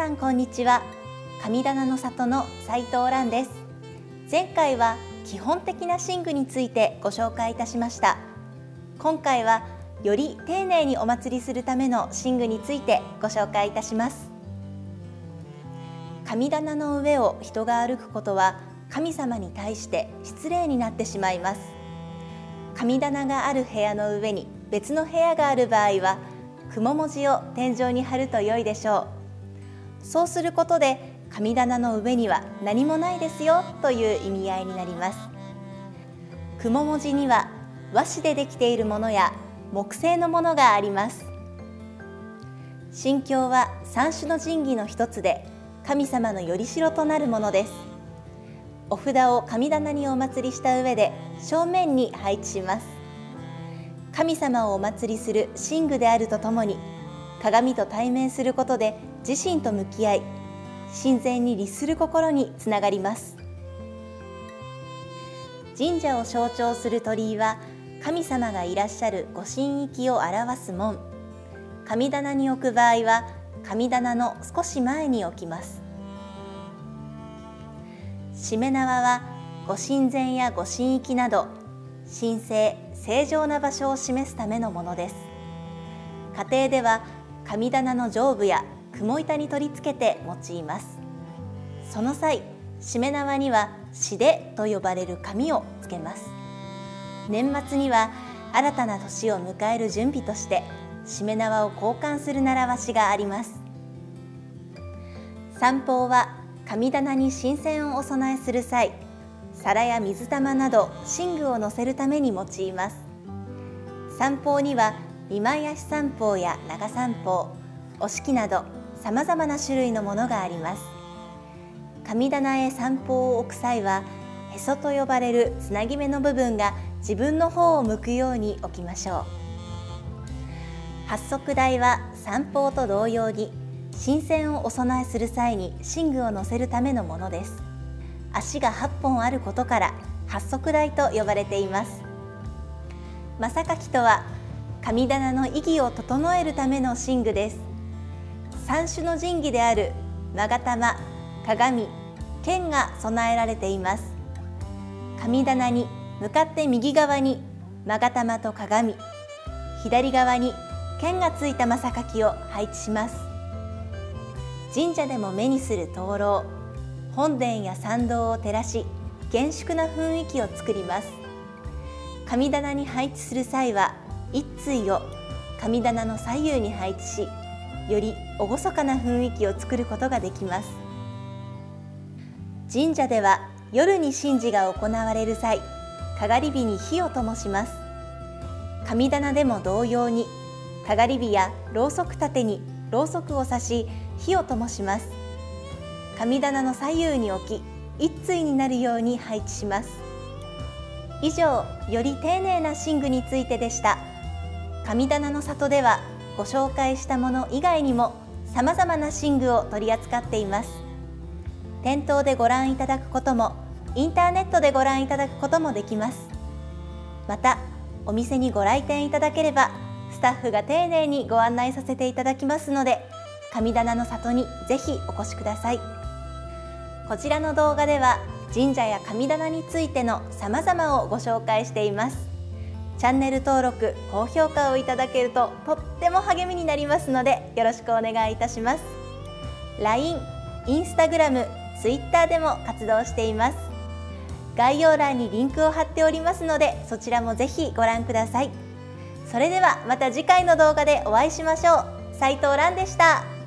さんこんにちは。神棚の里の斉藤蘭です。前回は基本的な寝具についてご紹介いたしました。今回はより丁寧にお祭りするための寝具についてご紹介いたします。神棚の上を人が歩くことは神様に対して失礼になってしまいます。神棚がある部屋の上に別の部屋がある場合は雲文字を天井に貼ると良いでしょう。そうすることで神棚の上には何もないですよという意味合いになります。雲文字には和紙でできているものや木製のものがあります。神経は三種の神器の一つで神様のよりしろとなるものです。お札を神棚にお祭りした上で正面に配置します。神様をお祭りする神具であるとともに鏡と対面することで自身と向き合い神前に立する心につながります。神社を象徴する鳥居は神様がいらっしゃるご神域を表す門。神棚に置く場合は神棚の少し前に置きます。しめ縄はご神前やご神域など神聖正常な場所を示すためのものです。家庭では神棚の上部や雲板に取り付けて用います。その際しめ縄にはしでと呼ばれる紙をつけます。年末には新たな年を迎える準備としてしめ縄を交換する習わしがあります。散歩は神棚に新鮮をお供えする際皿や水玉など寝具を乗せるために用います。散歩には見舞足散歩や長散歩お敷などさまざまな種類のものがあります。神棚へ散歩を置く際はへそと呼ばれるつなぎ目の部分が自分の方を向くように置きましょう。八足台は散歩と同様に新鮮をお供えする際に寝具を乗せるためのものです。足が8本あることから八足台と呼ばれています。正柿とは神棚の意義を整えるための寝具です。三種の神器である勾玉鏡剣が備えられています。神棚に向かって右側に勾玉と鏡左側に剣がついた正柿を配置します。神社でも目にする灯籠本殿や参道を照らし厳粛な雰囲気を作ります。神棚に配置する際は一対を神棚の左右に配置しより厳かな雰囲気を作ることができます。神社では夜に神事が行われる際かがり火に火を灯します。神棚でも同様にかがり火やろうそく立てにろうそくを刺し火を灯します。神棚の左右に置き一対になるように配置します。以上より丁寧な寝具についてでした。神棚の里ではご紹介したもの以外にもさまざまな寝具を取り扱っています。店頭でご覧いただくこともインターネットでご覧いただくこともできます。またお店にご来店いただければスタッフが丁寧にご案内させていただきますので神棚の里にぜひお越しください。こちらの動画では神社や神棚についての様々をご紹介しています。チャンネル登録高評価をいただけるととっても励みになりますのでよろしくお願いいたします。LINE、Instagram、Twitter でも活動しています。概要欄にリンクを貼っておりますのでそちらもぜひご覧ください。それではまた次回の動画でお会いしましょう。斉藤蘭でした。